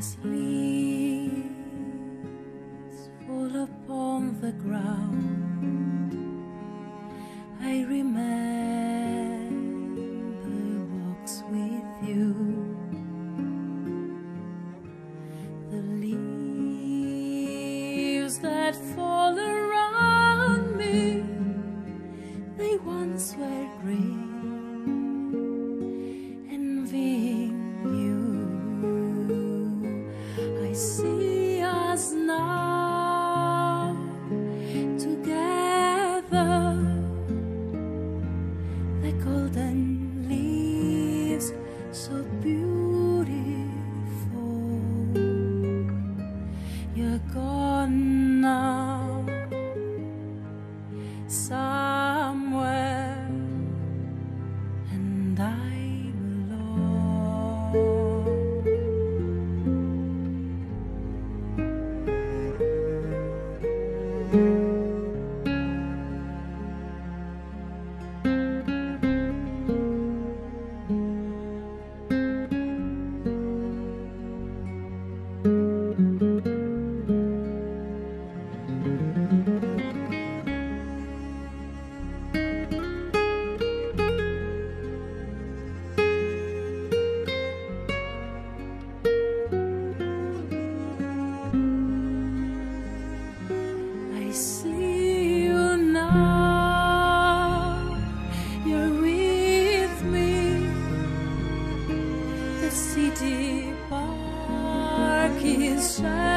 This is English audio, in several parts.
as leaves fall upon the ground. I The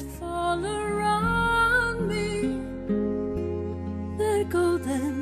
that fall around me, they're golden.